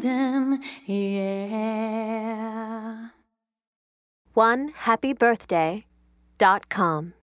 golden, yeah. One happy birthday dot com.